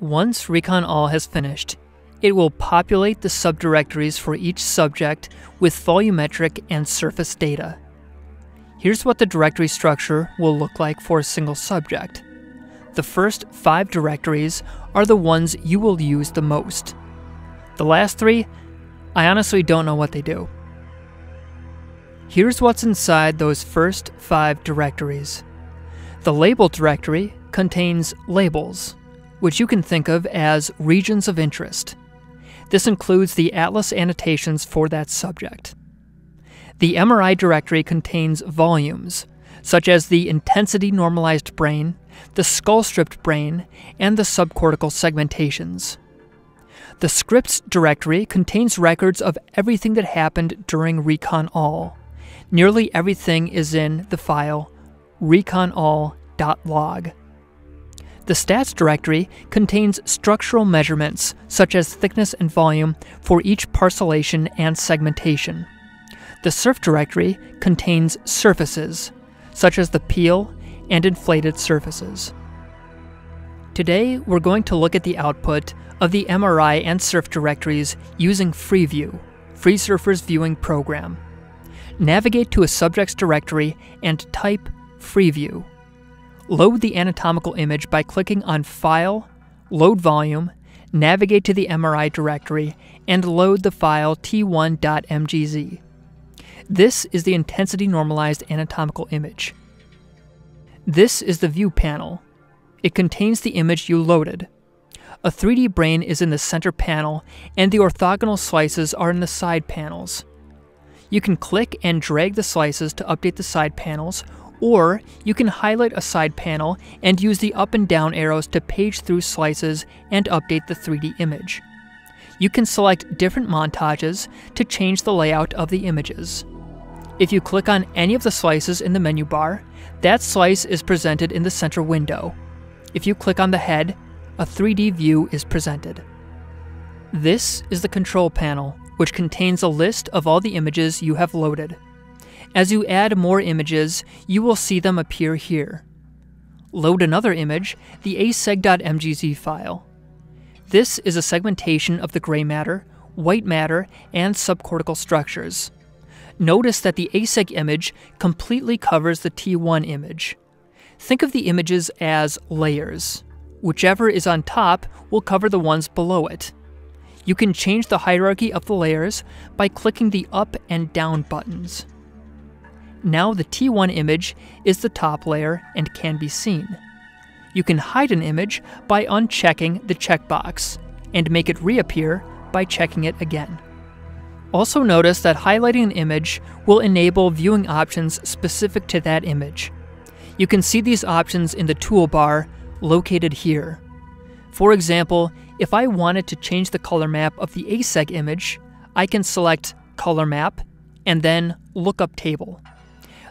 Once Recon All has finished, it will populate the subdirectories for each subject with volumetric and surface data. Here's what the directory structure will look like for a single subject. The first five directories are the ones you will use the most. The last three, I honestly don't know what they do. Here's what's inside those first five directories. The label directory contains labels, which you can think of as regions of interest. This includes the atlas annotations for that subject. The MRI directory contains volumes, such as the intensity normalized brain, the skull stripped brain, and the subcortical segmentations. The scripts directory contains records of everything that happened during Recon All. Nearly everything is in the file reconall.log. The stats directory contains structural measurements such as thickness and volume for each parcellation and segmentation. The surf directory contains surfaces, such as the pial and inflated surfaces. Today, we're going to look at the output of the MRI and surf directories using FreeView, FreeSurfer's viewing program. Navigate to a subject's directory and type FreeView. Load the anatomical image by clicking on File, Load Volume, navigate to the MRI directory, and load the file t1.mgz. This is the intensity normalized anatomical image. This is the view panel. It contains the image you loaded. A 3D brain is in the center panel, and the orthogonal slices are in the side panels. You can click and drag the slices to update the side panels, or you can highlight a side panel and use the up and down arrows to page through slices and update the 3D image. You can select different montages to change the layout of the images. If you click on any of the slices in the menu bar, that slice is presented in the center window. If you click on the head, a 3D view is presented. This is the control panel, which contains a list of all the images you have loaded. As you add more images, you will see them appear here. Load another image, the aseg.mgz file. This is a segmentation of the gray matter, white matter, and subcortical structures. Notice that the aseg image completely covers the T1 image. Think of the images as layers. Whichever is on top will cover the ones below it. You can change the hierarchy of the layers by clicking the up and down buttons. Now the T1 image is the top layer and can be seen. You can hide an image by unchecking the checkbox, and make it reappear by checking it again. Also notice that highlighting an image will enable viewing options specific to that image. You can see these options in the toolbar located here. For example, if I wanted to change the color map of the ASEG image, I can select Color Map and then Lookup Table.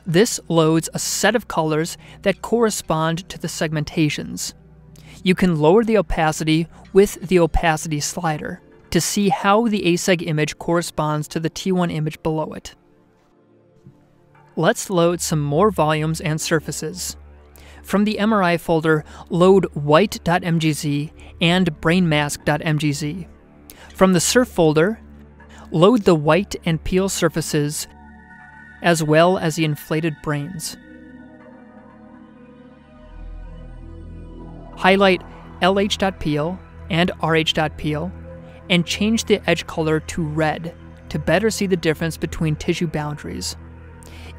This loads a set of colors that correspond to the segmentations. You can lower the opacity with the opacity slider to see how the ASEG image corresponds to the T1 image below it. Let's load some more volumes and surfaces. From the MRI folder, load white.mgz and brainmask.mgz. From the surf folder, load the white and pial surfaces as well as the inflated brains. Highlight lh.pial and rh.pial and change the edge color to red to better see the difference between tissue boundaries.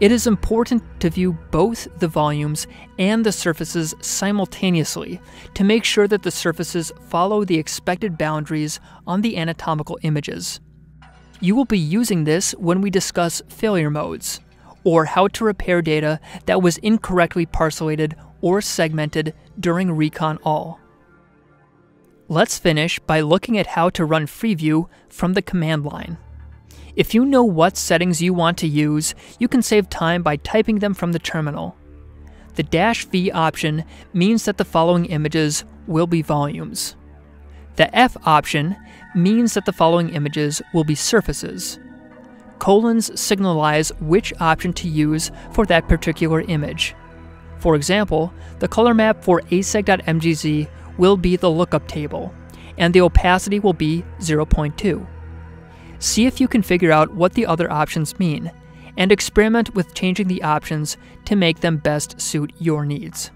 It is important to view both the volumes and the surfaces simultaneously to make sure that the surfaces follow the expected boundaries on the anatomical images. You will be using this when we discuss failure modes, or how to repair data that was incorrectly parcellated or segmented during Recon All. Let's finish by looking at how to run FreeView from the command line. If you know what settings you want to use, you can save time by typing them from the terminal. The dash V option means that the following images will be volumes. The F option means that the following images will be surfaces. Colons signalize which option to use for that particular image. For example, the color map for aseg.mgz will be the lookup table, and the opacity will be 0.2. See if you can figure out what the other options mean, and experiment with changing the options to make them best suit your needs.